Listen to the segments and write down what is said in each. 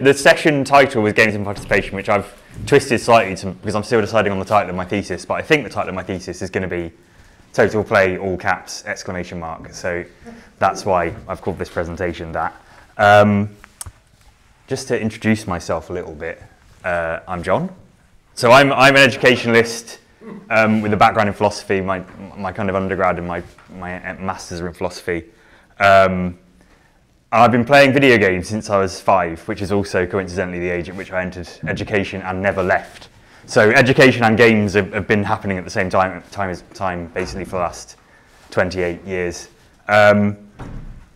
The session title was Games and Participation, which I've twisted slightly to, because I'm still deciding on the title of my thesis, but I think the title of my thesis is going to be Total Play, all caps, exclamation mark. So that's why I've called this presentation that. Um, just to introduce myself a little bit, uh, I'm John. So I'm, I'm an educationalist um, with a background in philosophy. My, my kind of undergrad and my, my masters are in philosophy. Um, I've been playing video games since I was five, which is also coincidentally the age at which I entered education and never left. So education and games have, have been happening at the same time, time, time basically for the last 28 years. Um,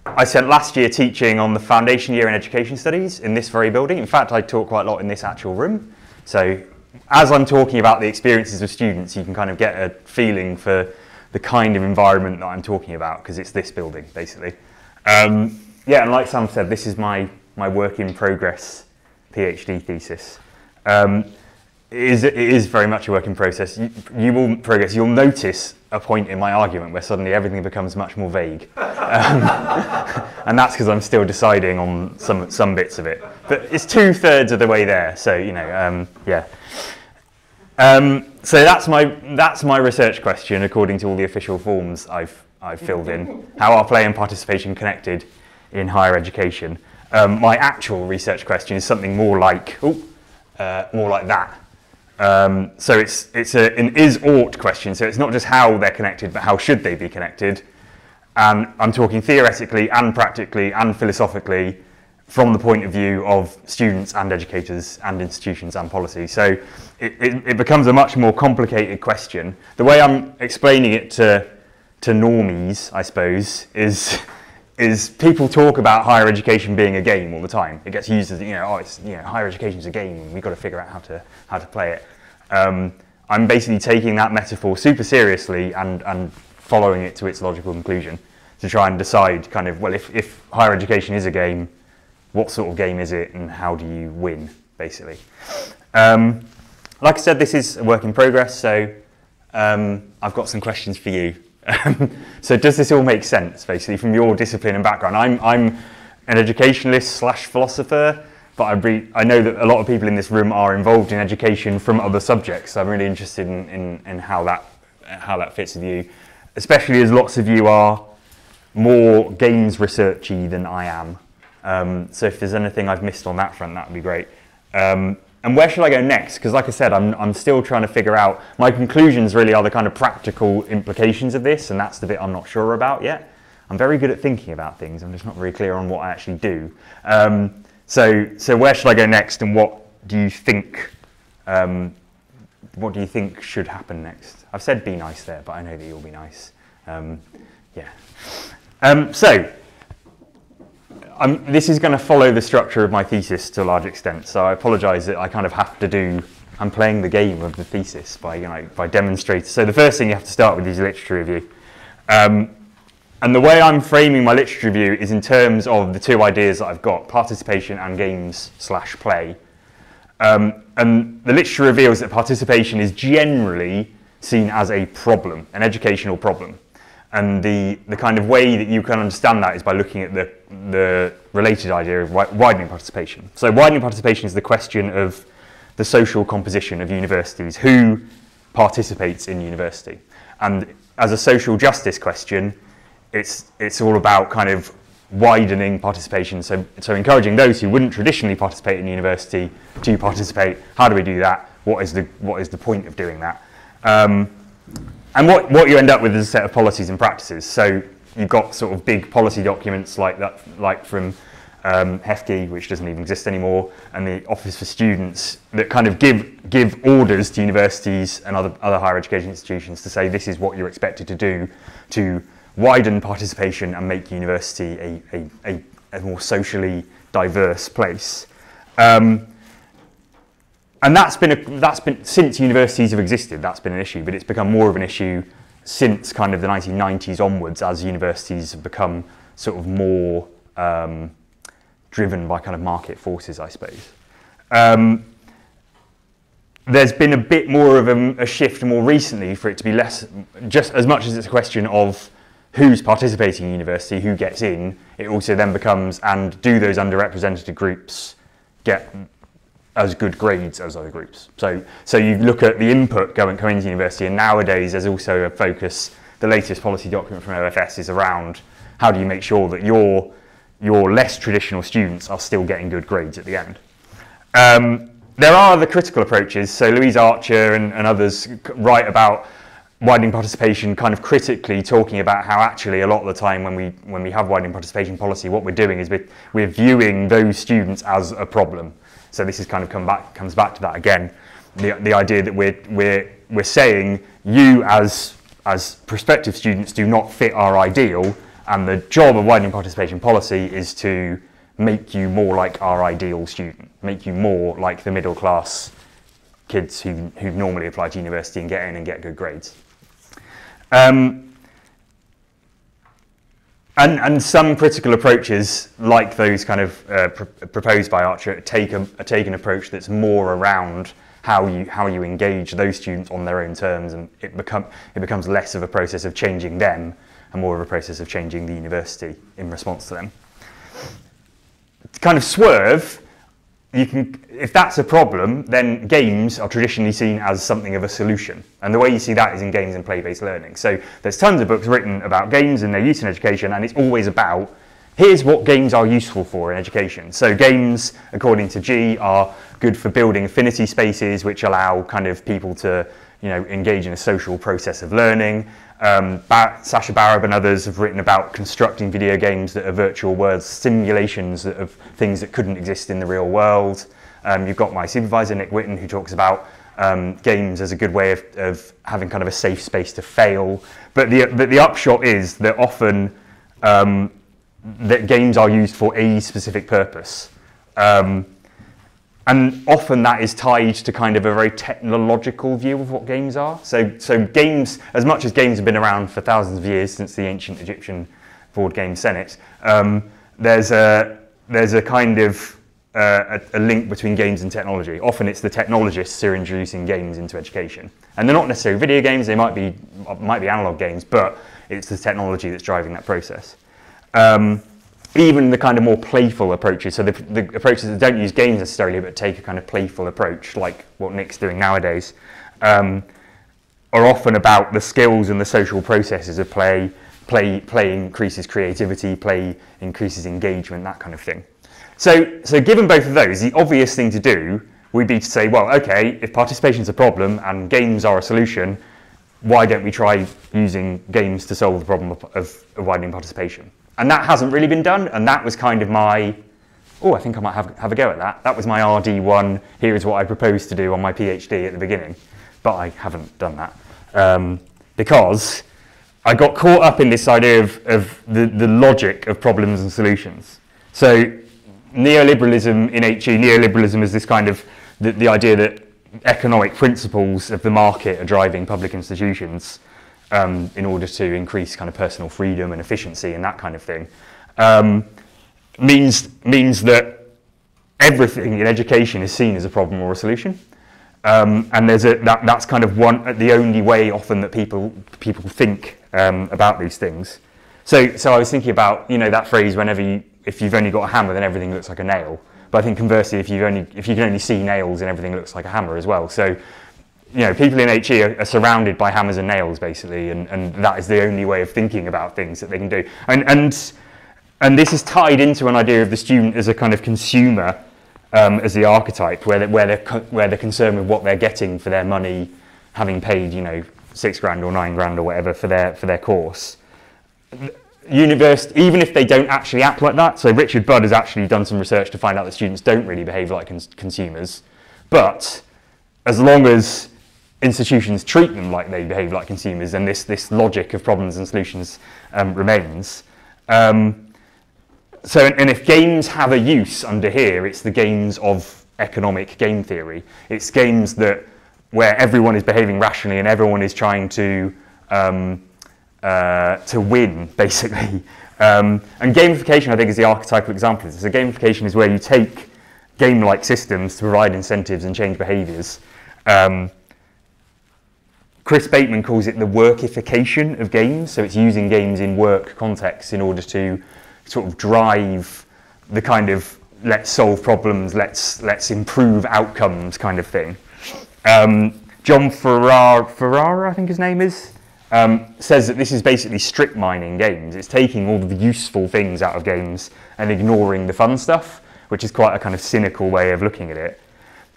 I spent last year teaching on the foundation year in education studies in this very building. In fact, I talk quite a lot in this actual room. So as I'm talking about the experiences of students, you can kind of get a feeling for the kind of environment that I'm talking about because it's this building, basically. Um, yeah, and like Sam said, this is my, my work in progress PhD thesis. Um, it, is, it is very much a work in process. You, you, will progress. You'll notice a point in my argument where suddenly everything becomes much more vague. Um, and that's because I'm still deciding on some, some bits of it. But it's two thirds of the way there, so, you know, um, yeah. Um, so that's my, that's my research question according to all the official forms I've, I've filled in. How are play and participation connected in higher education. Um, my actual research question is something more like, oh, uh, more like that. Um, so it's, it's a, an is-ought question, so it's not just how they're connected, but how should they be connected. And I'm talking theoretically and practically and philosophically from the point of view of students and educators and institutions and policy. So it, it, it becomes a much more complicated question. The way I'm explaining it to, to normies, I suppose, is is people talk about higher education being a game all the time. It gets used as, you know, oh, it's, you know, higher education is a game and we've got to figure out how to, how to play it. Um, I'm basically taking that metaphor super seriously and, and following it to its logical conclusion to try and decide kind of, well, if, if higher education is a game, what sort of game is it and how do you win, basically. Um, like I said, this is a work in progress, so um, I've got some questions for you. Um, so does this all make sense, basically, from your discipline and background? I'm, I'm an educationalist slash philosopher, but I, I know that a lot of people in this room are involved in education from other subjects. So I'm really interested in, in, in how, that, how that fits with you, especially as lots of you are more games researchy than I am. Um, so if there's anything I've missed on that front, that would be great. Um, and where should I go next? Because like I said, I'm, I'm still trying to figure out, my conclusions really are the kind of practical implications of this, and that's the bit I'm not sure about yet. I'm very good at thinking about things, I'm just not very clear on what I actually do. Um, so, so where should I go next, and what do you think, um, what do you think should happen next? I've said be nice there, but I know that you'll be nice. Um, yeah. Um, so, I'm, this is going to follow the structure of my thesis to a large extent, so I apologise that I kind of have to do. I'm playing the game of the thesis by you know by demonstrating. So the first thing you have to start with is literature review, um, and the way I'm framing my literature review is in terms of the two ideas that I've got: participation and games slash play. Um, and the literature reveals that participation is generally seen as a problem, an educational problem. And the, the kind of way that you can understand that is by looking at the, the related idea of widening participation. So widening participation is the question of the social composition of universities, who participates in university. And as a social justice question, it's, it's all about kind of widening participation. So, so encouraging those who wouldn't traditionally participate in university to participate. How do we do that? What is the, what is the point of doing that? Um, and what, what you end up with is a set of policies and practices. So you've got sort of big policy documents like that, like from um, Hefke, which doesn't even exist anymore, and the Office for Students that kind of give give orders to universities and other other higher education institutions to say this is what you're expected to do to widen participation and make university a a, a, a more socially diverse place. Um, and that's been, a, that's been, since universities have existed, that's been an issue, but it's become more of an issue since kind of the 1990s onwards as universities have become sort of more um, driven by kind of market forces, I suppose. Um, there's been a bit more of a, a, shift more recently for it to be less, just as much as it's a question of who's participating in university, who gets in, it also then becomes, and do those underrepresented groups get as good grades as other groups. So, so you look at the input going coming into university, and nowadays there's also a focus. The latest policy document from OFS is around how do you make sure that your your less traditional students are still getting good grades at the end. Um, there are other critical approaches. So Louise Archer and, and others write about widening participation kind of critically talking about how actually a lot of the time when we when we have widening participation policy what we're doing is we're, we're viewing those students as a problem so this is kind of come back comes back to that again the, the idea that we're we're we're saying you as as prospective students do not fit our ideal and the job of widening participation policy is to make you more like our ideal student make you more like the middle class kids who, who normally apply to university and get in and get good grades. Um, and, and some critical approaches, like those kind of uh, pr proposed by Archer, take, a, take an approach that's more around how you, how you engage those students on their own terms, and it, become, it becomes less of a process of changing them and more of a process of changing the university in response to them. To kind of swerve, you can, if that's a problem, then games are traditionally seen as something of a solution. And the way you see that is in games and play-based learning. So there's tons of books written about games and their use in education, and it's always about here's what games are useful for in education. So games, according to Gee, are good for building affinity spaces, which allow kind of people to you know, engage in a social process of learning. Um, ba Sasha Barab and others have written about constructing video games that are virtual worlds, simulations of things that couldn't exist in the real world. Um, you've got my supervisor, Nick Whitton, who talks about um, games as a good way of, of, having kind of a safe space to fail. But the, but the upshot is that often um, that games are used for a specific purpose. Um, and often that is tied to kind of a very technological view of what games are. So, so games, as much as games have been around for thousands of years since the ancient Egyptian board game Senet, um, there's a there's a kind of uh, a, a, link between games and technology. Often it's the technologists who are introducing games into education, and they're not necessarily video games. They might be might be analog games, but it's the technology that's driving that process. Um, even the kind of more playful approaches, so the, the, approaches that don't use games necessarily but take a kind of playful approach, like what Nick's doing nowadays, um, are often about the skills and the social processes of play. Play, play increases creativity, play increases engagement, that kind of thing. So, so given both of those, the obvious thing to do would be to say, well, okay, if participation is a problem and games are a solution, why don't we try using games to solve the problem of, of, of widening participation? And that hasn't really been done, and that was kind of my, oh, I think I might have, have a go at that. That was my RD1, here is what I proposed to do on my PhD at the beginning. But I haven't done that. Um, because I got caught up in this idea of, of the, the logic of problems and solutions. So neoliberalism in HE, neoliberalism is this kind of, the, the idea that economic principles of the market are driving public institutions um, in order to increase kind of personal freedom and efficiency and that kind of thing, um, means, means that everything in education is seen as a problem or a solution. Um, and there's a, that, that's kind of one, the only way often that people, people think um, about these things. So, so I was thinking about, you know, that phrase, whenever you, if you've only got a hammer, then everything looks like a nail. But I think conversely, if, you've only, if you can only see nails, and everything looks like a hammer as well. So you know, people in HE are, are, surrounded by hammers and nails, basically, and, and that is the only way of thinking about things that they can do. And, and, and this is tied into an idea of the student as a kind of consumer, um, as the archetype, where, they, where, they're, where they're concerned with what they're getting for their money, having paid, you know, six grand or nine grand or whatever for their, for their course. University, even if they don't actually act like that, so Richard Budd has actually done some research to find out that students don't really behave like cons consumers, but as long as institutions treat them like they behave like consumers, and this, this logic of problems and solutions um, remains. Um, so, and if games have a use under here, it's the games of economic game theory. It's games that where everyone is behaving rationally and everyone is trying to um, uh, to win, basically. Um, and gamification, I think, is the archetypal example. So gamification is where you take game-like systems to provide incentives and change behaviours. Um, Chris Bateman calls it the workification of games. So it's using games in work contexts in order to sort of drive the kind of let's solve problems, let's let's improve outcomes kind of thing. Um, John Ferrara, Ferrara, I think his name is, um, says that this is basically strip mining games. It's taking all the useful things out of games and ignoring the fun stuff, which is quite a kind of cynical way of looking at it.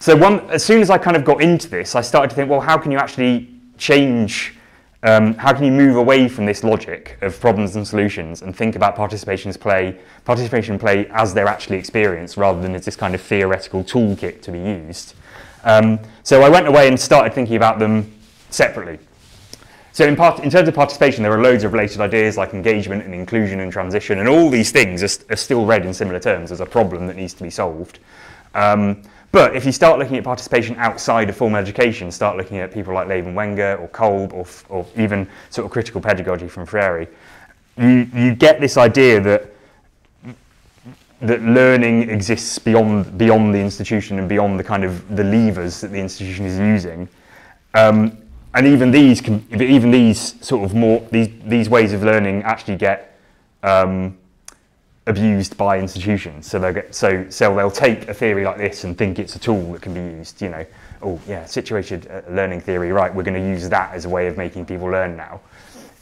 So one, as soon as I kind of got into this, I started to think, well, how can you actually change um, how can you move away from this logic of problems and solutions and think about participation's play, participation play as they're actually experienced rather than as this kind of theoretical toolkit to be used? Um, so I went away and started thinking about them separately. So in, part, in, terms of participation, there are loads of related ideas like engagement and inclusion and transition, and all these things are, are still read in similar terms as a problem that needs to be solved. Um, but if you start looking at participation outside of formal education, start looking at people like Lave and Wenger or Kolb or, or even sort of critical pedagogy from Freire, you, you get this idea that that learning exists beyond beyond the institution and beyond the kind of the levers that the institution is using. Um, and even these can, even these sort of more these these ways of learning actually get um, abused by institutions. So they'll get so so they'll take a theory like this and think it's a tool that can be used. You know, oh yeah, situated uh, learning theory, right? We're going to use that as a way of making people learn now.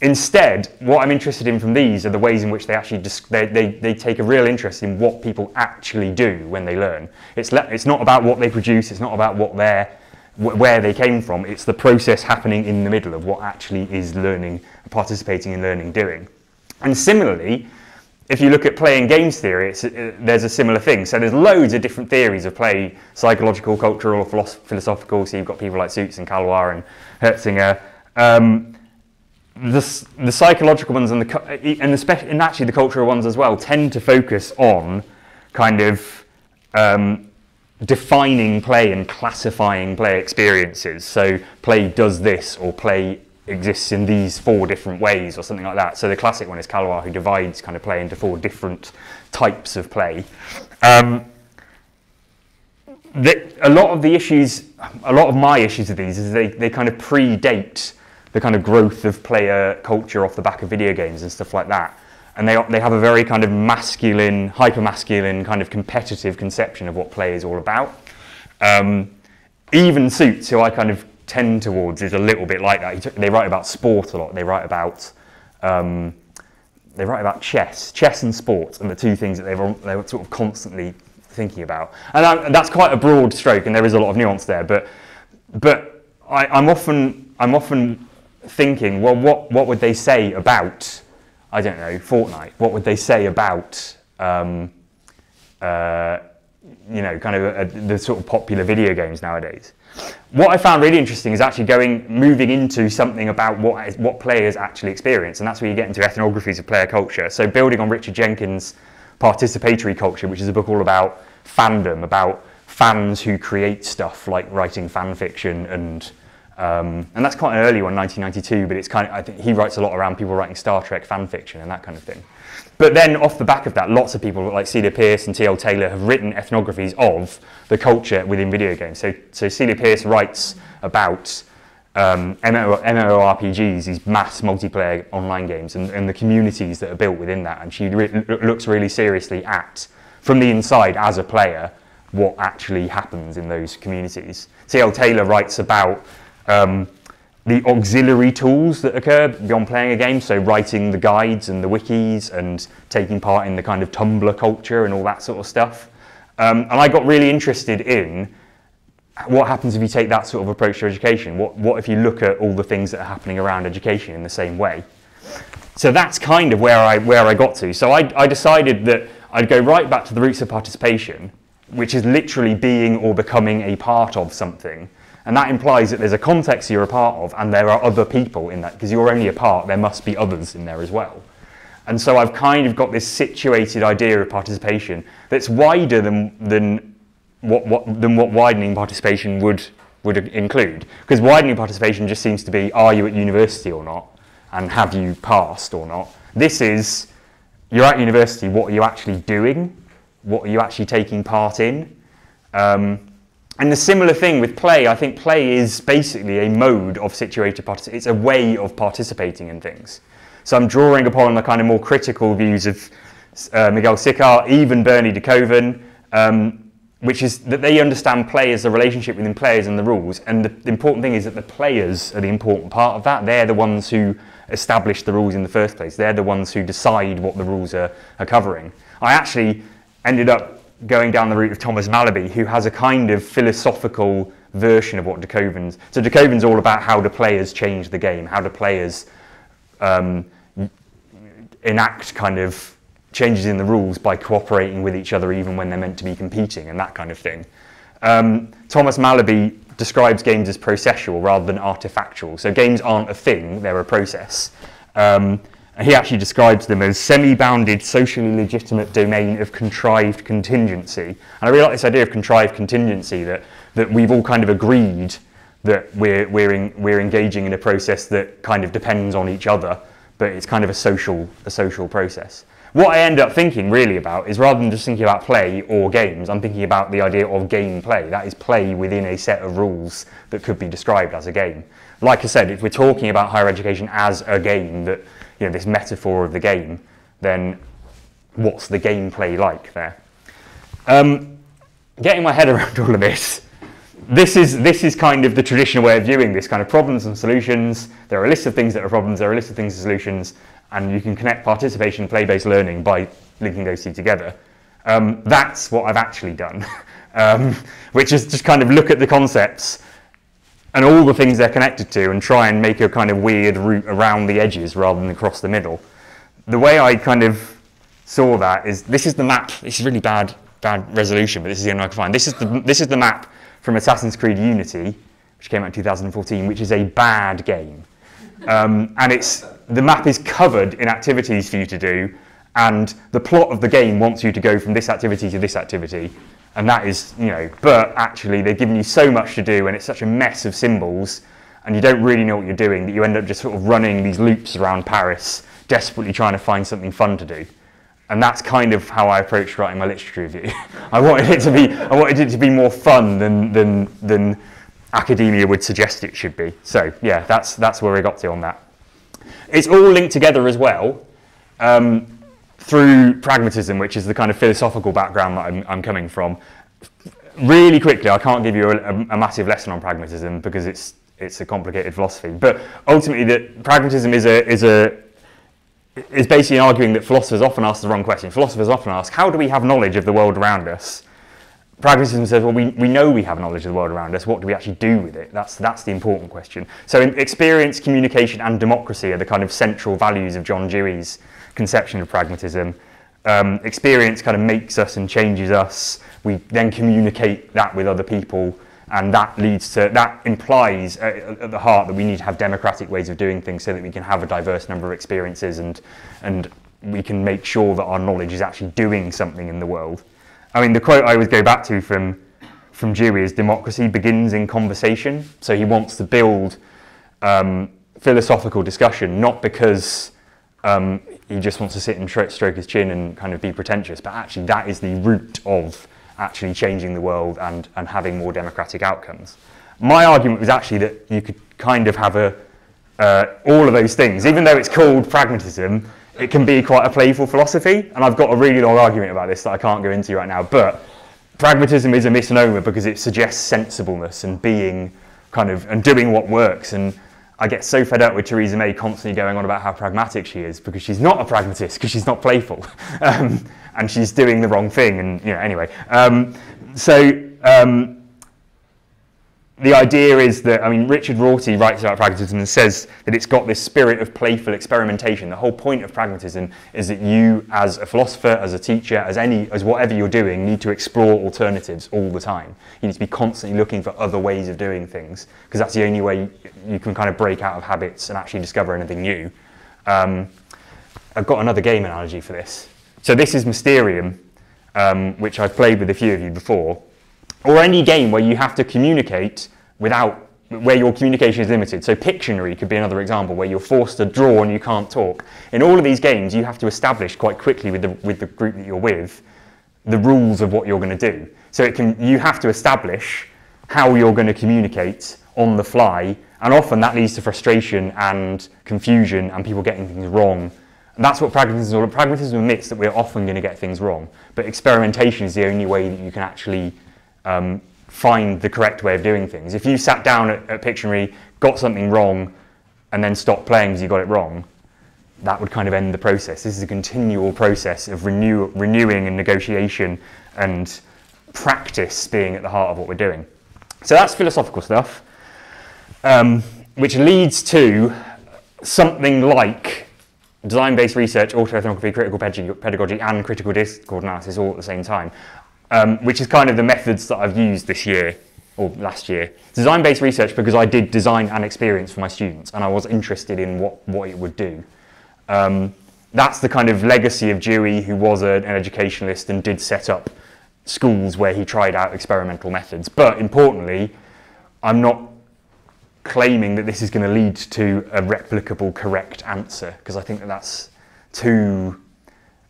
Instead, what I'm interested in from these are the ways in which they actually they, they, they take a real interest in what people actually do when they learn. It's, le- it's not about what they produce, it's not about what they're, wh- where they came from, it's the process happening in the middle of what actually is learning, participating in learning doing. And similarly, if you look at play and games theory, uh, there's a similar thing. So there's loads of different theories of play, psychological, cultural, philosophical. So you've got people like Suits and Caillois and Huizinga. Um, the, the psychological ones and the and, the and actually the cultural ones as well tend to focus on kind of um, defining play and classifying play experiences. So play does this or play exists in these four different ways or something like that. So the classic one is Caillois, who divides kind of play into four different types of play. Um, the, a lot of the issues, a lot of my issues with these is they, they kind of predate the kind of growth of player culture off the back of video games and stuff like that. And they, they have a very kind of masculine, hyper-masculine, kind of competitive conception of what play is all about. Um, even Suits, who I kind of tend towards is a little bit like that. They write about sport a lot. They write about um, they write about chess, chess and sport, and the two things that they're they're sort of constantly thinking about. And that's quite a broad stroke, and there is a lot of nuance there. But but I, I'm often I'm often thinking, well, what what would they say about I don't know Fortnite? What would they say about um, uh, you know kind of a, a, the sort of popular video games nowadays? What I found really interesting is actually going, moving into something about what, what players actually experience, and that's where you get into ethnographies of player culture. So building on Richard Jenkins' Participatory Culture, which is a book all about fandom, about fans who create stuff like writing fan fiction and um, and that's quite an early one, 1992, but it's kind of, I think he writes a lot around people writing Star Trek fan fiction and that kind of thing. But then off the back of that, lots of people like Celia Pearce and T.L. Taylor have written ethnographies of the culture within video games. So, so Celia Pearce writes about um, MMORPGs, these mass multiplayer online games, and, and, the communities that are built within that. And she re- looks really seriously at, from the inside as a player, what actually happens in those communities. T.L. Taylor writes about um, the auxiliary tools that occur beyond playing a game, so writing the guides and the wikis and taking part in the kind of Tumblr culture and all that sort of stuff. Um, and I got really interested in what happens if you take that sort of approach to education? What, what if you look at all the things that are happening around education in the same way? So that's kind of where I, where I got to. So I, I decided that I'd go right back to the roots of participation, which is literally being or becoming a part of something and that implies that there's a context you're a part of and there are other people in that, because you're only a part, there must be others in there as well. And so I've kind of got this situated idea of participation that's wider than, than, what, what, than what widening participation would, would include. Because widening participation just seems to be are you at university or not? And have you passed or not? This is you're at university, what are you actually doing? What are you actually taking part in? Um, and the similar thing with play, I think play is basically a mode of situated participation. It's a way of participating in things. So I'm drawing upon the kind of more critical views of uh, Miguel Sicart, even Bernie de Koven, um, which is that they understand play as the relationship between players and the rules. And the, the important thing is that the players are the important part of that. They're the ones who establish the rules in the first place. They're the ones who decide what the rules are, are covering. I actually ended up going down the route of Thomas Malaby, who has a kind of philosophical version of what De Koven's. So De Koven's all about how do players change the game, how do players um, enact kind of changes in the rules by cooperating with each other even when they're meant to be competing and that kind of thing. Um, Thomas Malaby describes games as processual rather than artifactual. So games aren't a thing, they're a process. Um, he actually describes them as semi-bounded, socially legitimate domain of contrived contingency. And I really like this idea of contrived contingency, that, that we've all kind of agreed that we're, we're, in, we're engaging in a process that kind of depends on each other, but it's kind of a social, a social process what I end up thinking really about is rather than just thinking about play or games, I'm thinking about the idea of game play. That is play within a set of rules that could be described as a game. Like I said, if we're talking about higher education as a game, that you know this metaphor of the game, then what's the gameplay like there? Um, getting my head around all of this, this is this is kind of the traditional way of viewing this kind of problems and solutions. There are a list of things that are problems, there are a list of things as solutions, and you can connect participation and play-based learning by linking those two together. Um, that's what I've actually done, um, which is just kind of look at the concepts and all the things they're connected to and try and make a kind of weird route around the edges rather than across the middle. The way I kind of saw that is this is the map. This is really bad, bad resolution, but this is the only I can find. This is the, this is the map from Assassin's Creed Unity, which came out in 2014, which is a bad game. Um, and it's the map is covered in activities for you to do, and the plot of the game wants you to go from this activity to this activity, and that is, you know, but actually they've given you so much to do, and it's such a mess of symbols, and you don't really know what you're doing that you end up just sort of running these loops around Paris, desperately trying to find something fun to do. And that's kind of how I approached writing my literature review. I wanted it to be, I wanted it to be more fun than, than, than academia would suggest it should be. So yeah, that's, that's where we got to on that. It's all linked together as well um, through pragmatism, which is the kind of philosophical background that I'm, I'm coming from. Really quickly, I can't give you a, a, massive lesson on pragmatism because it's it's a complicated philosophy. But ultimately, that pragmatism is a is a is basically arguing that philosophers often ask the wrong question. Philosophers often ask, how do we have knowledge of the world around us? pragmatism says, well, we, we know we have knowledge of the world around us. What do we actually do with it? That's, that's the important question. So experience, communication and democracy are the kind of central values of John Dewey's conception of pragmatism. Um, experience kind of makes us and changes us. We then communicate that with other people and that leads to, that implies uh, at the heart that we need to have democratic ways of doing things so that we can have a diverse number of experiences and, and we can make sure that our knowledge is actually doing something in the world. I mean, the quote I always go back to from, from Dewey is democracy begins in conversation. So he wants to build um, philosophical discussion, not because um, he just wants to sit and stroke his chin and kind of be pretentious, but actually that is the root of actually changing the world and, and having more democratic outcomes. My argument was actually that you could kind of have a, uh, all of those things, even though it's called pragmatism, it can be quite a playful philosophy, and I've got a really long argument about this that I can't go into right now. But pragmatism is a misnomer because it suggests sensibleness and being kind of and doing what works. And I get so fed up with Theresa May constantly going on about how pragmatic she is because she's not a pragmatist because she's not playful, um, and she's doing the wrong thing. And you know, anyway, um, so. Um, the idea is that, I mean, Richard Rorty writes about pragmatism and says that it's got this spirit of playful experimentation. The whole point of pragmatism is that you, as a philosopher, as a teacher, as any, as whatever you're doing, need to explore alternatives all the time. You need to be constantly looking for other ways of doing things because that's the only way you can kind of break out of habits and actually discover anything new. Um, I've got another game analogy for this. So this is Mysterium, um, which I've played with a few of you before or any game where you have to communicate without where your communication is limited. So Pictionary could be another example where you're forced to draw and you can't talk. In all of these games, you have to establish quite quickly with the, with the group that you're with the rules of what you're going to do. So it can, you have to establish how you're going to communicate on the fly, and often that leads to frustration and confusion and people getting things wrong And that's what pragmatism is all about. Pragmatism admits that we're often going to get things wrong, but experimentation is the only way that you can actually um, find the correct way of doing things. If you sat down at, at Pictionary, got something wrong, and then stopped playing because you got it wrong, that would kind of end the process. This is a continual process of renew, renewing and negotiation and practice being at the heart of what we're doing. So that's philosophical stuff, um, which leads to something like design-based research, autoethnography, critical pedagogy, and critical discourse analysis all at the same time, um, which is kind of the methods that I've used this year or last year. Design-based research because I did design and experience for my students, and I was interested in what, what it would do. Um, that's the kind of legacy of Dewey, who was a, an educationalist and did set up schools where he tried out experimental methods. But importantly, I'm not claiming that this is going to lead to a replicable correct answer because I think that that's too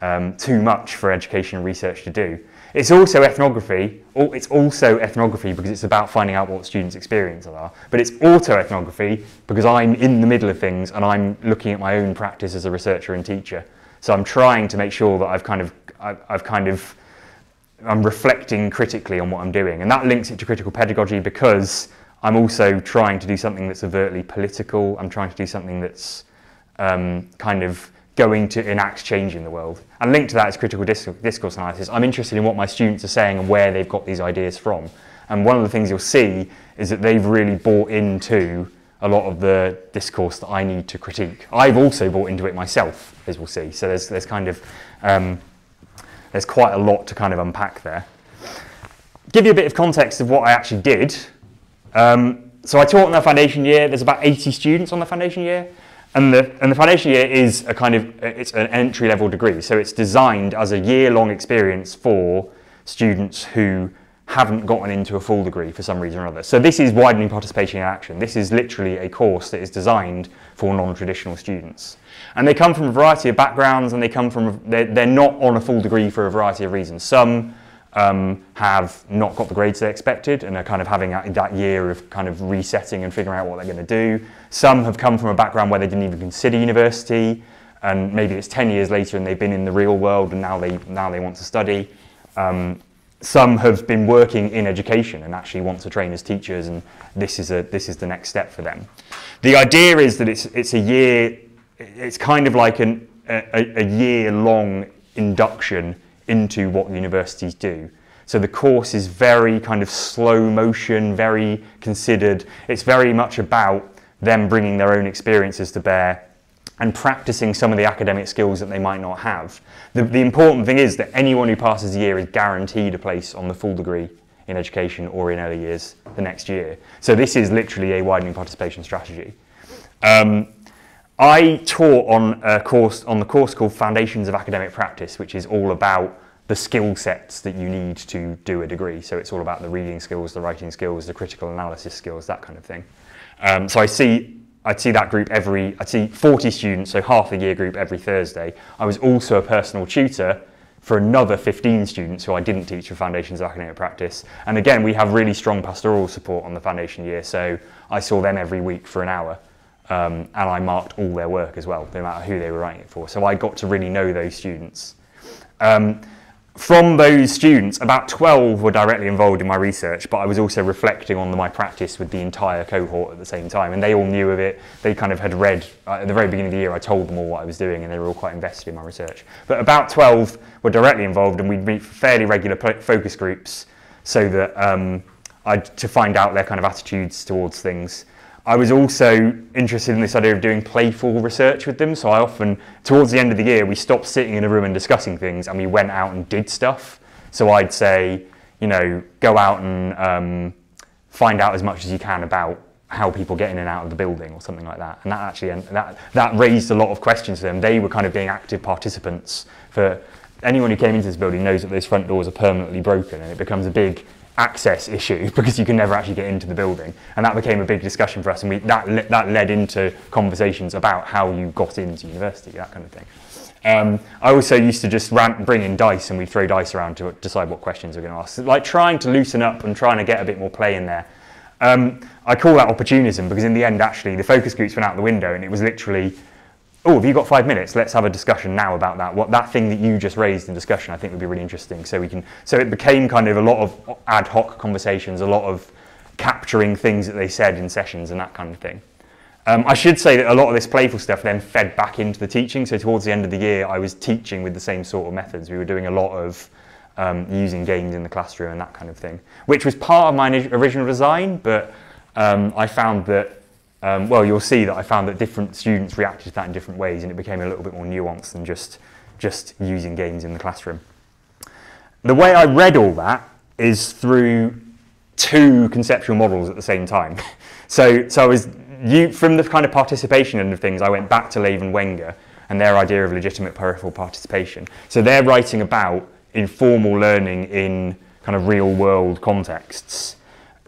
um, too much for education research to do. It's also ethnography. It's also ethnography because it's about finding out what students' experiences are. But it's autoethnography because I'm in the middle of things and I'm looking at my own practice as a researcher and teacher. So I'm trying to make sure that I've kind of, I've kind of, I'm reflecting critically on what I'm doing. And that links it to critical pedagogy because I'm also trying to do something that's overtly political. I'm trying to do something that's um, kind of going to enact change in the world. And linked to that is critical discourse analysis. I'm interested in what my students are saying and where they've got these ideas from. And one of the things you'll see is that they've really bought into a lot of the discourse that I need to critique. I've also bought into it myself, as we'll see. So there's, there's kind of, um, there's quite a lot to kind of unpack there. Give you a bit of context of what I actually did. Um, so I taught in the foundation year, there's about 80 students on the foundation year. And the, and the foundation year is a kind of, it's an entry level degree. So it's designed as a year long experience for students who haven't gotten into a full degree for some reason or other. So this is widening participation in action. This is literally a course that is designed for non-traditional students. And they come from a variety of backgrounds and they come from, they're, they're not on a full degree for a variety of reasons. Some um, have not got the grades they expected and are kind of having that, year of kind of resetting and figuring out what they're going to do. Some have come from a background where they didn't even consider university and maybe it's 10 years later and they've been in the real world and now they, now they want to study. Um, some have been working in education and actually want to train as teachers and this is, a, this is the next step for them. The idea is that it's, it's a year, it's kind of like an, a, a year long induction into what universities do. So the course is very kind of slow motion, very considered. It's very much about them bringing their own experiences to bear and practicing some of the academic skills that they might not have. The, the important thing is that anyone who passes a year is guaranteed a place on the full degree in education or in early years the next year. So this is literally a widening participation strategy. Um, I taught on a course on the course called Foundations of Academic Practice, which is all about the skill sets that you need to do a degree. So it's all about the reading skills, the writing skills, the critical analysis skills, that kind of thing. Um, so I see I'd see that group every, I'd see 40 students, so half a year group every Thursday. I was also a personal tutor for another 15 students who I didn't teach for Foundations of Academic Practice. And again, we have really strong pastoral support on the foundation year, so I saw them every week for an hour. Um, and I marked all their work as well, no matter who they were writing it for. So I got to really know those students. Um, from those students, about 12 were directly involved in my research, but I was also reflecting on the, my practice with the entire cohort at the same time. And they all knew of it. They kind of had read, uh, at the very beginning of the year, I told them all what I was doing, and they were all quite invested in my research. But about 12 were directly involved, and we'd meet fairly regular focus groups so that um, I'd, to find out their kind of attitudes towards things. I was also interested in this idea of doing playful research with them. So I often, towards the end of the year, we stopped sitting in a room and discussing things and we went out and did stuff. So I'd say, you know, go out and um, find out as much as you can about how people get in and out of the building or something like that. And that actually, and that, that raised a lot of questions for them. They were kind of being active participants for anyone who came into this building knows that those front doors are permanently broken and it becomes a big access issue because you can never actually get into the building. And that became a big discussion for us, and we, that, le that led into conversations about how you got into university, that kind of thing. Um, I also used to just bring in dice and we'd throw dice around to decide what questions we're going to ask. Like trying to loosen up and trying to get a bit more play in there. Um, I call that opportunism because in the end, actually, the focus groups went out the window and it was literally oh, have you got five minutes? Let's have a discussion now about that. What that thing that you just raised in discussion, I think would be really interesting. So we can. So it became kind of a lot of ad hoc conversations, a lot of capturing things that they said in sessions and that kind of thing. Um, I should say that a lot of this playful stuff then fed back into the teaching. So towards the end of the year, I was teaching with the same sort of methods. We were doing a lot of um, using games in the classroom and that kind of thing, which was part of my original design. But um, I found that, um, well, you'll see that I found that different students reacted to that in different ways, and it became a little bit more nuanced than just just using games in the classroom. The way I read all that is through two conceptual models at the same time. so, so I was you, from the kind of participation end of things, I went back to and Wenger and their idea of legitimate peripheral participation. So they're writing about informal learning in kind of real world contexts.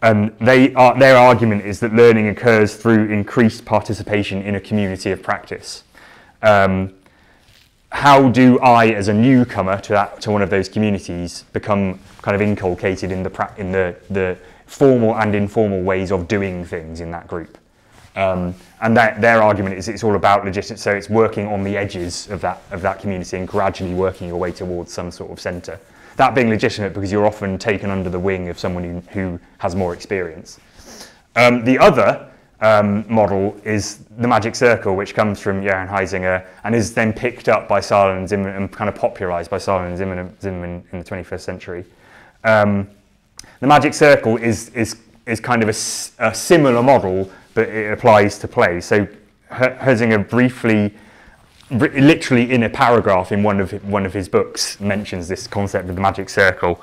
And they are, their argument is that learning occurs through increased participation in a community of practice. Um, how do I, as a newcomer to, that, to one of those communities, become kind of inculcated in the, in the, the formal and informal ways of doing things in that group? Um, and that, their argument is it's all about logistics, so it's working on the edges of that, of that community and gradually working your way towards some sort of centre. That being legitimate because you're often taken under the wing of someone who, has more experience. Um, the other um, model is the magic circle, which comes from Johann Huizinga and is then picked up by Salen and Zimmerman and kind of popularised by Salen and Zimmerman, Zimmerman in the 21st century. Um, the magic circle is, is, is kind of a, a similar model but it applies to play. So Huizinga briefly, literally in a paragraph in one of one of his books, mentions this concept of the magic circle.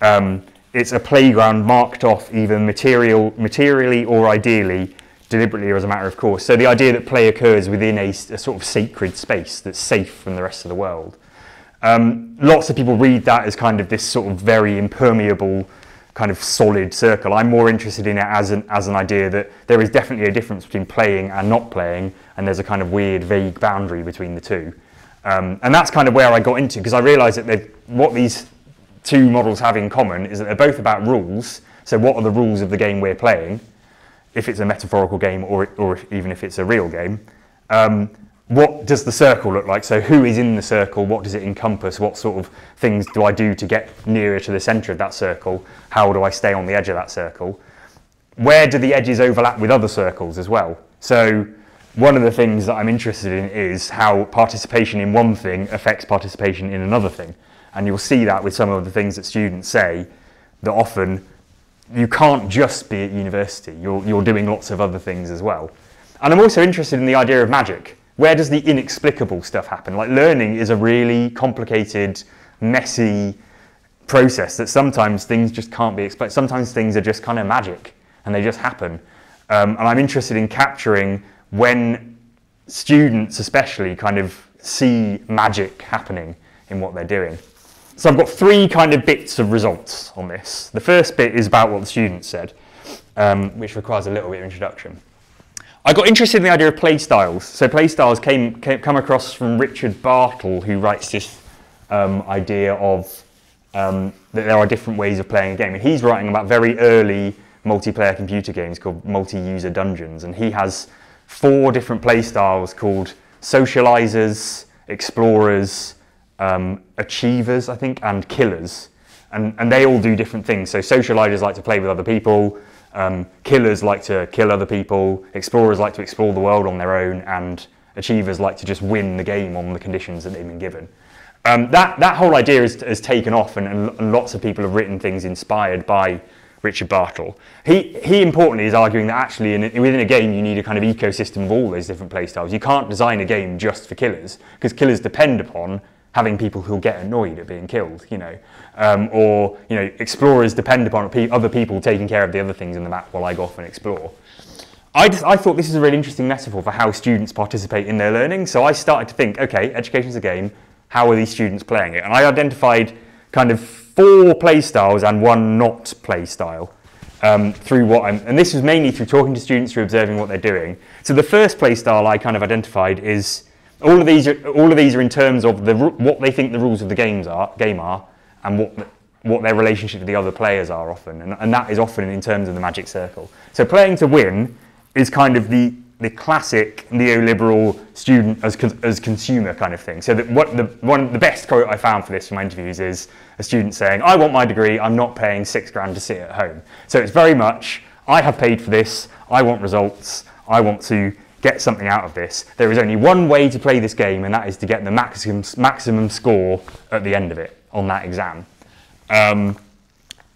Um, it's a playground marked off either material, materially or ideally, deliberately or as a matter of course. So the idea that play occurs within a, a sort of sacred space that's safe from the rest of the world. Um, lots of people read that as kind of this sort of very impermeable kind of solid circle. I'm more interested in it as an, as an idea that there is definitely a difference between playing and not playing, and there's a kind of weird, vague boundary between the two. Um, and that's kind of where I got into because I realised that what these two models have in common is that they're both about rules. So, what are the rules of the game we're playing, if it's a metaphorical game or, or if, even if it's a real game? Um, what does the circle look like? So who is in the circle? What does it encompass? What sort of things do I do to get nearer to the centre of that circle? How do I stay on the edge of that circle? Where do the edges overlap with other circles as well? So one of the things that I'm interested in is how participation in one thing affects participation in another thing. And you'll see that with some of the things that students say that often you can't just be at university, you're, you're doing lots of other things as well. And I'm also interested in the idea of magic where does the inexplicable stuff happen? Like learning is a really complicated, messy process that sometimes things just can't be explained. Sometimes things are just kind of magic and they just happen. Um, and I'm interested in capturing when students, especially, kind of see magic happening in what they're doing. So I've got three kind of bits of results on this. The first bit is about what the students said, um, which requires a little bit of introduction. I got interested in the idea of play styles. So play styles came, came come across from Richard Bartle, who writes this um, idea of um, that there are different ways of playing a game. And he's writing about very early multiplayer computer games called multi-user dungeons. And he has four different play styles called socializers, explorers, um, achievers, I think, and killers. And, and they all do different things. So socializers like to play with other people. Um, killers like to kill other people, explorers like to explore the world on their own, and achievers like to just win the game on the conditions that they've been given. Um, that, that whole idea has, has taken off, and, and, lots of people have written things inspired by Richard Bartle. He, he importantly is arguing that actually in, within a game you need a kind of ecosystem of all those different playstyles. You can't design a game just for killers, because killers depend upon having people who'll get annoyed at being killed, you know, um, or you know, explorers depend upon other people taking care of the other things in the map while I go off and explore. I, just, I thought this is a really interesting metaphor for how students participate in their learning. So I started to think, okay, education is a game. How are these students playing it? And I identified kind of four play styles and one not play style um, through what I'm, and this was mainly through talking to students, through observing what they're doing. So the first play style I kind of identified is all of these are all of these are in terms of the what they think the rules of the games are game are and what what their relationship to the other players are often and, and that is often in terms of the magic circle so playing to win is kind of the the classic neoliberal student as, as consumer kind of thing. So that what the one the best quote I found for this from my interviews is a student saying, "I want my degree. I'm not paying six grand to sit at home." So it's very much, "I have paid for this. I want results. I want to get something out of this. There is only one way to play this game, and that is to get the maximum maximum score at the end of it on that exam." Um,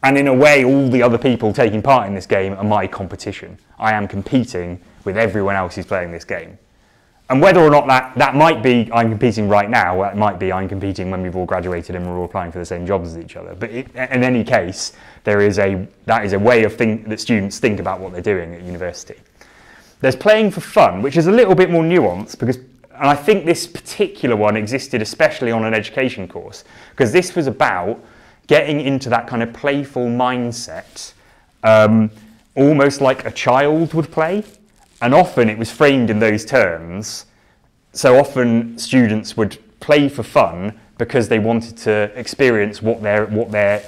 and in a way, all the other people taking part in this game are my competition. I am competing with everyone else who's playing this game. And whether or not that, that might be I'm competing right now, that might be I'm competing when we've all graduated and we're all applying for the same jobs as each other. But it, in any case, there is a, that is a way of think, that students think about what they're doing at university. There's playing for fun, which is a little bit more nuanced because, and I think this particular one existed especially on an education course, because this was about getting into that kind of playful mindset, um, almost like a child would play. And often it was framed in those terms. So often students would play for fun because they wanted to experience what their what their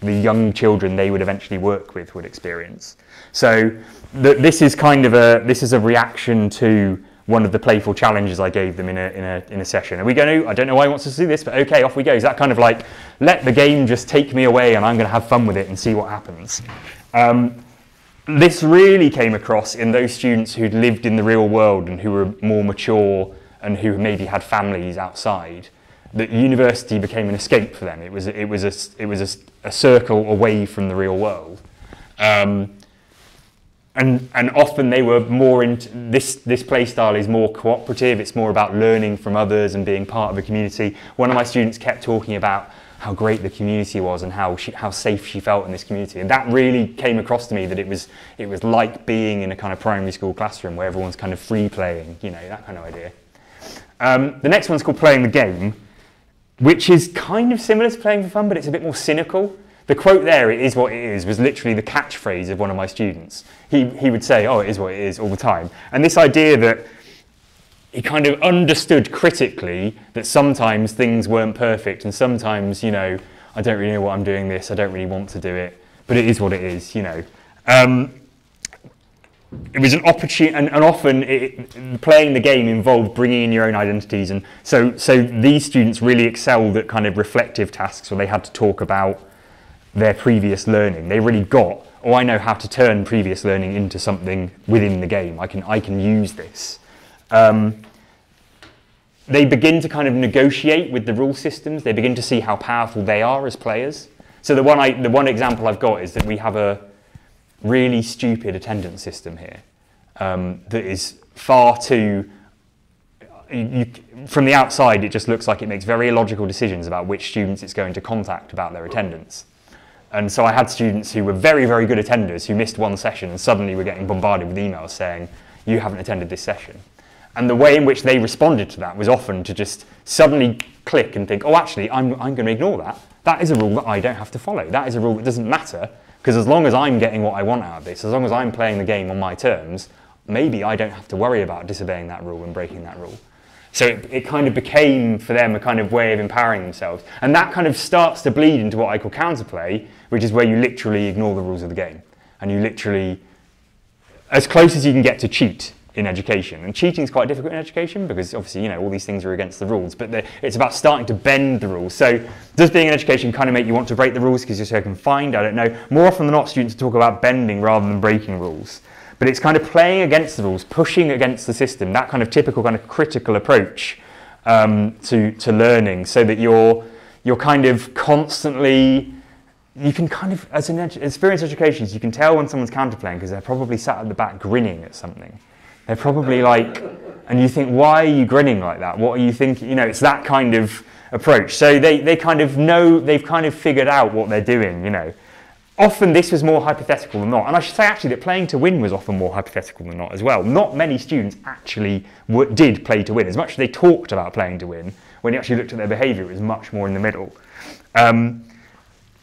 the young children they would eventually work with would experience. So th- this is kind of a this is a reaction to one of the playful challenges I gave them in a, in a, in a session. Are we going to, I don't know why he wants to do this, but okay, off we go. Is that kind of like, let the game just take me away and I'm going to have fun with it and see what happens? Um, this really came across in those students who'd lived in the real world and who were more mature and who maybe had families outside. That university became an escape for them. It was, it was, a, it was a, a circle away from the real world. Um, and and often they were more into this this play style is more cooperative. It's more about learning from others and being part of a community. One of my students kept talking about how great the community was and how she, how safe she felt in this community. And that really came across to me that it was it was like being in a kind of primary school classroom where everyone's kind of free playing you know that kind of idea. Um, the next one's called playing the game which is kind of similar to playing for fun but it's a bit more cynical the quote there, it is what it is, was literally the catchphrase of one of my students. He, he would say, oh, it is what it is all the time. And this idea that he kind of understood critically that sometimes things weren't perfect and sometimes, you know, I don't really know what I'm doing this, I don't really want to do it, but it is what it is, you know. Um, it was an opportunity, and, and often it, playing the game involved bringing in your own identities. And so, so these students really excelled at kind of reflective tasks where they had to talk about their previous learning. They really got, oh, I know how to turn previous learning into something within the game. I can, I can use this. Um, they begin to kind of negotiate with the rule systems. They begin to see how powerful they are as players. So the one, I, the one example I've got is that we have a really stupid attendance system here um, that is far too you, from the outside, it just looks like it makes very illogical decisions about which students it's going to contact about their attendance. And so I had students who were very, very good attenders who missed one session and suddenly were getting bombarded with emails saying, you haven't attended this session. And the way in which they responded to that was often to just suddenly click and think, oh, actually, I'm, I'm going to ignore that. That is a rule that I don't have to follow. That is a rule that doesn't matter because as long as I'm getting what I want out of this, as long as I'm playing the game on my terms, maybe I don't have to worry about disobeying that rule and breaking that rule. So it, it, kind of became for them a kind of way of empowering themselves. And that kind of starts to bleed into what I call counterplay, which is where you literally ignore the rules of the game. And you literally, as close as you can get to cheat in education. And cheating is quite difficult in education because obviously, you know, all these things are against the rules, but it's about starting to bend the rules. So does being in education kind of make you want to break the rules because you're so confined? I don't know. More often than not, students talk about bending rather than breaking rules. But it's kind of playing against the rules, pushing against the system, that kind of typical kind of critical approach um, to, to learning so that you're, you're kind of constantly, you can kind of, as an edu- experienced educations, you can tell when someone's counterplaying because they're probably sat at the back grinning at something. They're probably like, and you think, why are you grinning like that? What are you thinking? You know, it's that kind of approach. So they, they kind of know, they've kind of figured out what they're doing, you know often this was more hypothetical than not. And I should say actually that playing to win was often more hypothetical than not as well. Not many students actually did play to win. As much as they talked about playing to win, when you actually looked at their behaviour, it was much more in the middle. Um,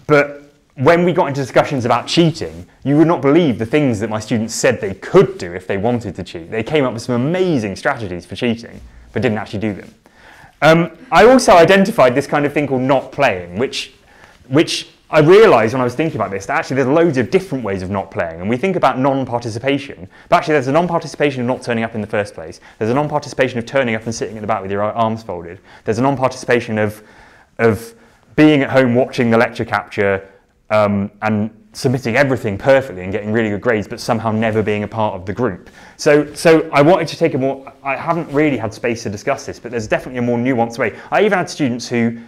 but when we got into discussions about cheating, you would not believe the things that my students said they could do if they wanted to cheat. They came up with some amazing strategies for cheating, but didn't actually do them. Um, I also identified this kind of thing called not playing, which, which I realised when I was thinking about this that actually there's loads of different ways of not playing. And we think about non-participation, but actually there's a non-participation of not turning up in the first place. There's a non-participation of turning up and sitting at the back with your arms folded. There's a non-participation of, of being at home watching the lecture capture um, and submitting everything perfectly and getting really good grades, but somehow never being a part of the group. So, so I wanted to take a more, I haven't really had space to discuss this, but there's definitely a more nuanced way. I even had students who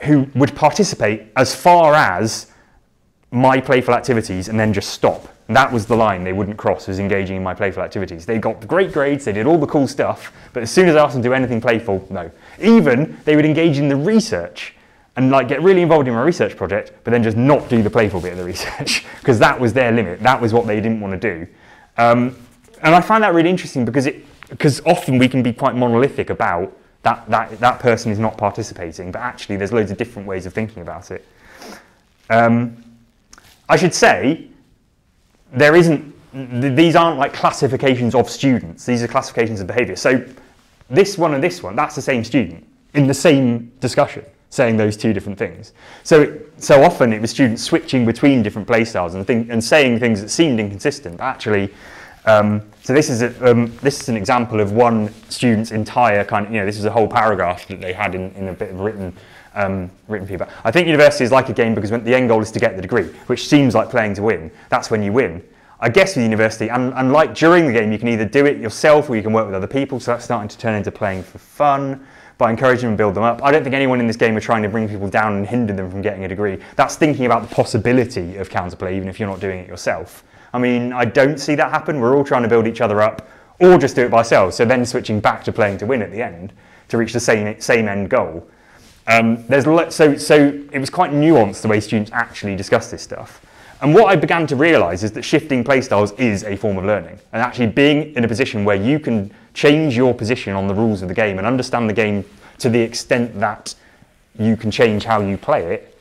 who would participate as far as my playful activities and then just stop. that was the line they wouldn't cross was engaging in my playful activities. They got great grades, they did all the cool stuff, but as soon as I asked them to do anything playful, no. Even they would engage in the research and like get really involved in my research project, but then just not do the playful bit of the research because that was their limit. That was what they didn't want to do. Um, and I find that really interesting because it because often we can be quite monolithic about that, that, that person is not participating, but actually there's loads of different ways of thinking about it. Um, I should say, there isn't, th these aren't like classifications of students, these are classifications of behaviour. So this one and this one, that's the same student in the same discussion saying those two different things. So, so often it was students switching between different play styles and, and saying things that seemed inconsistent, but actually um, so this is, a, um, this is an example of one student's entire kind of, you know, this is a whole paragraph that they had in, in a bit of written, um, written feedback. I think university is like a game because when the end goal is to get the degree, which seems like playing to win. That's when you win. I guess with university, and, and like during the game, you can either do it yourself or you can work with other people, so that's starting to turn into playing for fun by encouraging them and build them up. I don't think anyone in this game are trying to bring people down and hinder them from getting a degree. That's thinking about the possibility of counterplay, even if you're not doing it yourself. I mean, I don't see that happen. We're all trying to build each other up or just do it by ourselves. So then switching back to playing to win at the end to reach the same, same end goal. Um, there's so, so it was quite nuanced the way students actually discuss this stuff. And what I began to realise is that shifting playstyles is a form of learning. And actually being in a position where you can change your position on the rules of the game and understand the game to the extent that you can change how you play it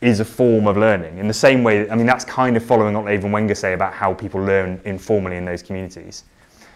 is a form of learning. In the same way, I mean, that's kind of following what Lave and Wenger say about how people learn informally in those communities.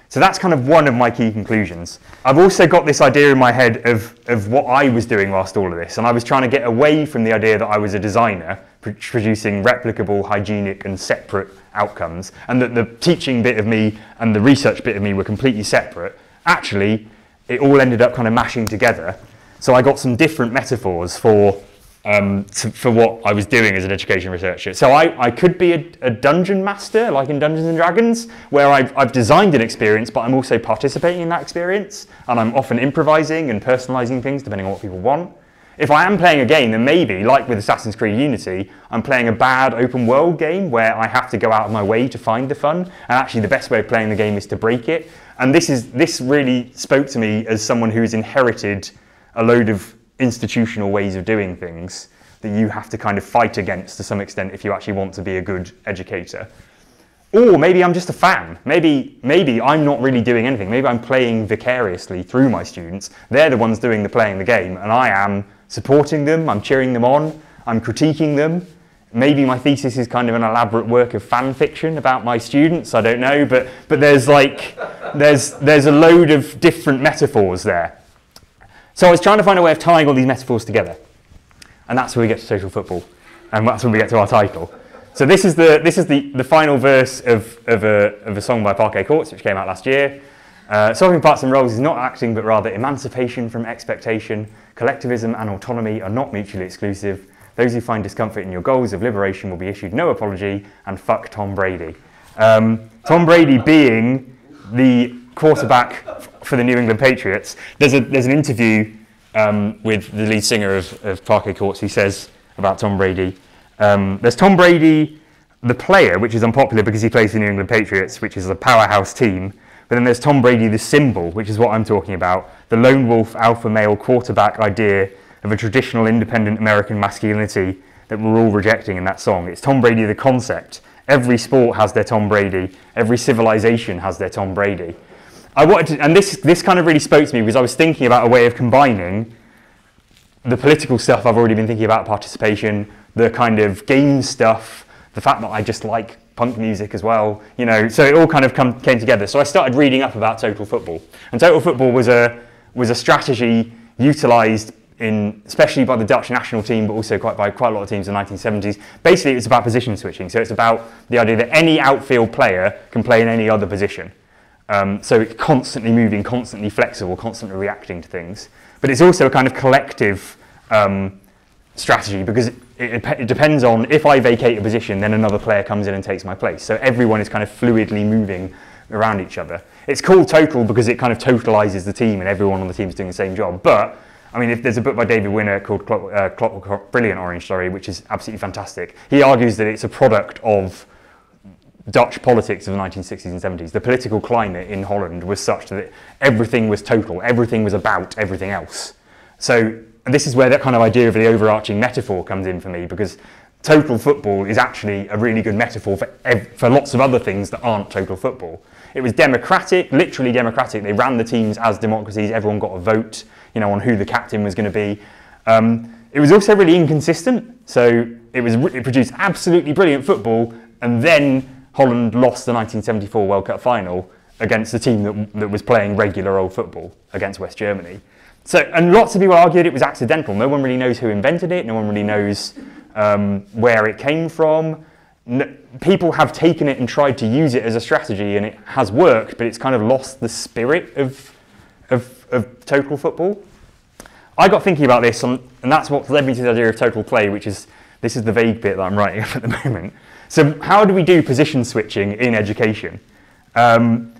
So that's kind of one of my key conclusions. I've also got this idea in my head of, of what I was doing whilst all of this, and I was trying to get away from the idea that I was a designer producing replicable, hygienic, and separate outcomes, and that the teaching bit of me and the research bit of me were completely separate. Actually, it all ended up kind of mashing together. So I got some different metaphors for um, to, for what I was doing as an education researcher. So I, I could be a, a dungeon master, like in Dungeons and Dragons, where I've, I've designed an experience, but I'm also participating in that experience, and I'm often improvising and personalizing things depending on what people want. If I am playing a game, then maybe, like with Assassin's Creed Unity, I'm playing a bad open world game where I have to go out of my way to find the fun, and actually the best way of playing the game is to break it. And this is this really spoke to me as someone who's inherited a load of institutional ways of doing things that you have to kind of fight against to some extent if you actually want to be a good educator. Or maybe I'm just a fan. Maybe, maybe I'm not really doing anything. Maybe I'm playing vicariously through my students. They're the ones doing the playing the game, and I am supporting them, I'm cheering them on, I'm critiquing them. Maybe my thesis is kind of an elaborate work of fan fiction about my students, I don't know, but, but there's like, there's, there's a load of different metaphors there. So I was trying to find a way of tying all these metaphors together. And that's where we get to social football. And that's when we get to our title. So this is the, this is the, the final verse of, of, a, of a song by Parquet Courts, which came out last year. Uh, solving parts and roles is not acting, but rather emancipation from expectation. Collectivism and autonomy are not mutually exclusive. Those who find discomfort in your goals of liberation will be issued no apology, and fuck Tom Brady. Um, Tom Brady being the quarterback for the New England Patriots. There's, a, there's an interview um, with the lead singer of, of Parquet Courts who says about Tom Brady. Um, there's Tom Brady, the player, which is unpopular because he plays for the New England Patriots, which is a powerhouse team. But then there's Tom Brady, the symbol, which is what I'm talking about, the lone wolf alpha male quarterback idea of a traditional independent American masculinity that we're all rejecting in that song. It's Tom Brady, the concept. Every sport has their Tom Brady. Every civilization has their Tom Brady. I wanted to, and this, this kind of really spoke to me because I was thinking about a way of combining the political stuff I've already been thinking about, participation, the kind of game stuff, the fact that I just like punk music as well, you know, so it all kind of come, came together. So I started reading up about total football. And total football was a, was a strategy utilized in, especially by the Dutch national team, but also quite by quite a lot of teams in the 1970s. Basically, it's about position switching. So it's about the idea that any outfield player can play in any other position. Um, so it's constantly moving, constantly flexible, constantly reacting to things. But it's also a kind of collective um, strategy because it, it, it, depends on if I vacate a position, then another player comes in and takes my place. So everyone is kind of fluidly moving around each other. It's called total because it kind of totalizes the team and everyone on the team is doing the same job. But I mean, if there's a book by David Winner called Clock, uh, Brilliant Orange, sorry, which is absolutely fantastic. He argues that it's a product of Dutch politics of the 1960s and 70s. The political climate in Holland was such that everything was total, everything was about everything else. So this is where that kind of idea of the overarching metaphor comes in for me because total football is actually a really good metaphor for, for lots of other things that aren't total football. It was democratic, literally democratic. They ran the teams as democracies. Everyone got a vote, you know, on who the captain was going to be. Um, it was also really inconsistent. So it was it produced absolutely brilliant football, and then Holland lost the 1974 World Cup final against a team that, that was playing regular old football against West Germany. So, and lots of people argued it was accidental. No one really knows who invented it. No one really knows um, where it came from people have taken it and tried to use it as a strategy and it has worked, but it's kind of lost the spirit of, of, of total football. I got thinking about this, and that's what led me to the idea of total play, which is this is the vague bit that I'm writing up at the moment. So, how do we do position switching in education? Um,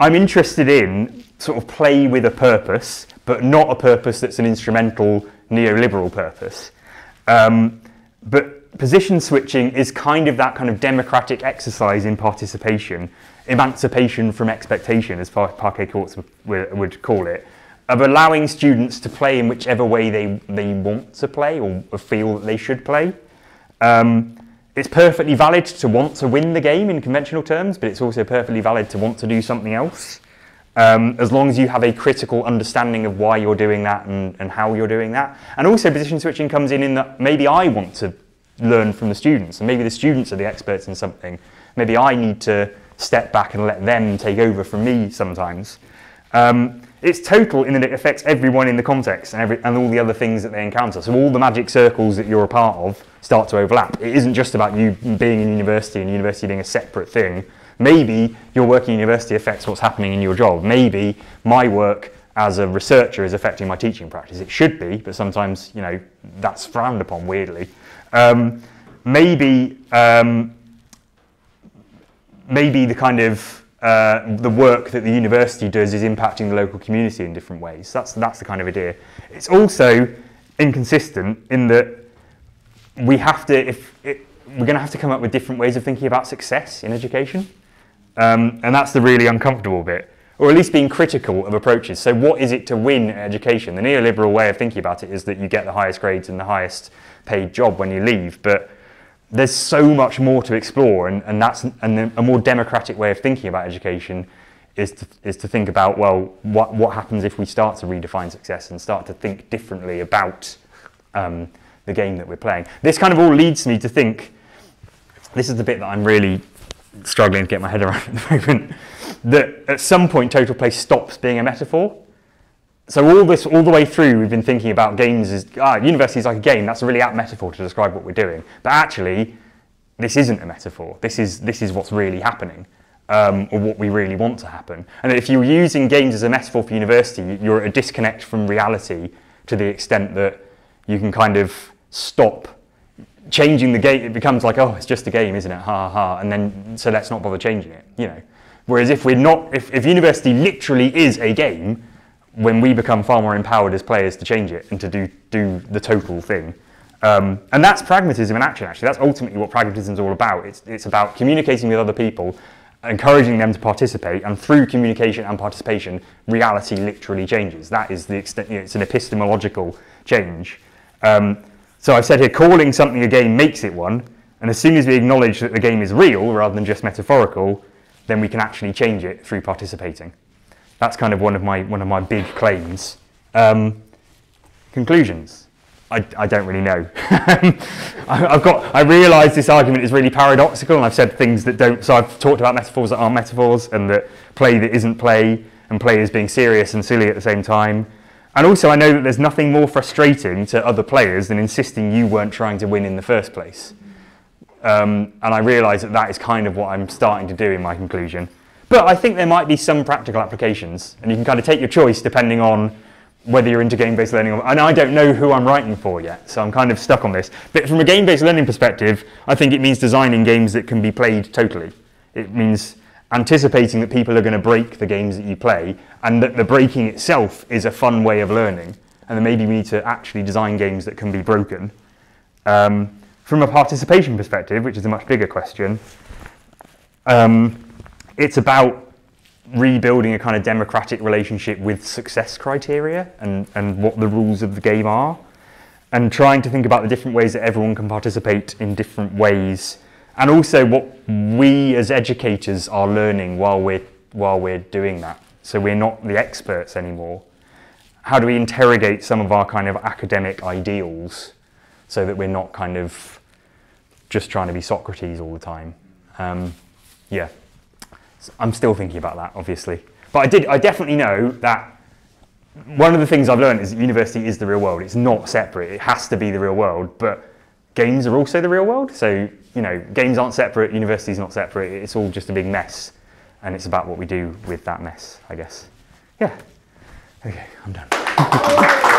I'm interested in sort of play with a purpose, but not a purpose that's an instrumental neoliberal purpose. Um, but position switching is kind of that kind of democratic exercise in participation, emancipation from expectation, as parquet courts would call it, of allowing students to play in whichever way they, they want to play or feel that they should play. Um, it's perfectly valid to want to win the game in conventional terms, but it's also perfectly valid to want to do something else. Um, as long as you have a critical understanding of why you're doing that and, and how you're doing that. And also position switching comes in in that maybe I want to learn from the students. And maybe the students are the experts in something. Maybe I need to step back and let them take over from me sometimes. Um, it's total in that it affects everyone in the context and, every, and all the other things that they encounter. So all the magic circles that you're a part of start to overlap. It isn't just about you being in university and university being a separate thing. Maybe your work in university affects what's happening in your job. Maybe my work as a researcher is affecting my teaching practice. It should be, but sometimes, you know, that's frowned upon weirdly. Um, maybe, um, maybe the kind of uh, the work that the university does is impacting the local community in different ways. That's, that's the kind of idea. It's also inconsistent in that we have to, if it, we're going to have to come up with different ways of thinking about success in education. Um, and that's the really uncomfortable bit, or at least being critical of approaches. So, what is it to win education? The neoliberal way of thinking about it is that you get the highest grades and the highest paid job when you leave. But there's so much more to explore, and, and that's and a more democratic way of thinking about education is to, is to think about well, what, what happens if we start to redefine success and start to think differently about um, the game that we're playing. This kind of all leads me to think this is the bit that I'm really struggling to get my head around at the moment that at some point total play stops being a metaphor so all this, all the way through, we've been thinking about games as ah, university is like a game. That's a really apt metaphor to describe what we're doing. But actually, this isn't a metaphor. This is this is what's really happening, um, or what we really want to happen. And if you're using games as a metaphor for university, you're at a disconnect from reality to the extent that you can kind of stop changing the game. It becomes like, oh, it's just a game, isn't it? Ha ha. ha. And then so let's not bother changing it. You know. Whereas if we're not, if, if university literally is a game, when we become far more empowered as players to change it and to do, do the total thing. Um, and that's pragmatism in action, actually. That's ultimately what pragmatism is all about. It's, it's about communicating with other people, encouraging them to participate, and through communication and participation, reality literally changes. That is the extent, you know, it's an epistemological change. Um, so I've said here, calling something a game makes it one, and as soon as we acknowledge that the game is real rather than just metaphorical, then we can actually change it through participating. That's kind of one of my, one of my big claims. Um, conclusions. I, I, don't really know. I've got, I realise this argument is really paradoxical, and I've said things that don't. So I've talked about metaphors that aren't metaphors, and that play that isn't play, and play is being serious and silly at the same time. And also, I know that there's nothing more frustrating to other players than insisting you weren't trying to win in the first place. Um, and I realise that that is kind of what I'm starting to do in my conclusion. But I think there might be some practical applications, and you can kind of take your choice depending on whether you're into game-based learning or, and I don't know who I'm writing for yet, so I'm kind of stuck on this. But from a game-based learning perspective, I think it means designing games that can be played totally. It means anticipating that people are going to break the games that you play and that the breaking itself is a fun way of learning and then maybe we need to actually design games that can be broken. Um, from a participation perspective, which is a much bigger question, um, it's about rebuilding a kind of democratic relationship with success criteria and, and what the rules of the game are, and trying to think about the different ways that everyone can participate in different ways, and also what we as educators are learning while we're, while we're doing that. So we're not the experts anymore. How do we interrogate some of our kind of academic ideals so that we're not kind of just trying to be Socrates all the time? Um, yeah. I'm still thinking about that, obviously. But I did. I definitely know that one of the things I've learned is that university is the real world. It's not separate. It has to be the real world. But games are also the real world. So you know, games aren't separate. University's not separate. It's all just a big mess, and it's about what we do with that mess, I guess. Yeah. Okay, I'm done.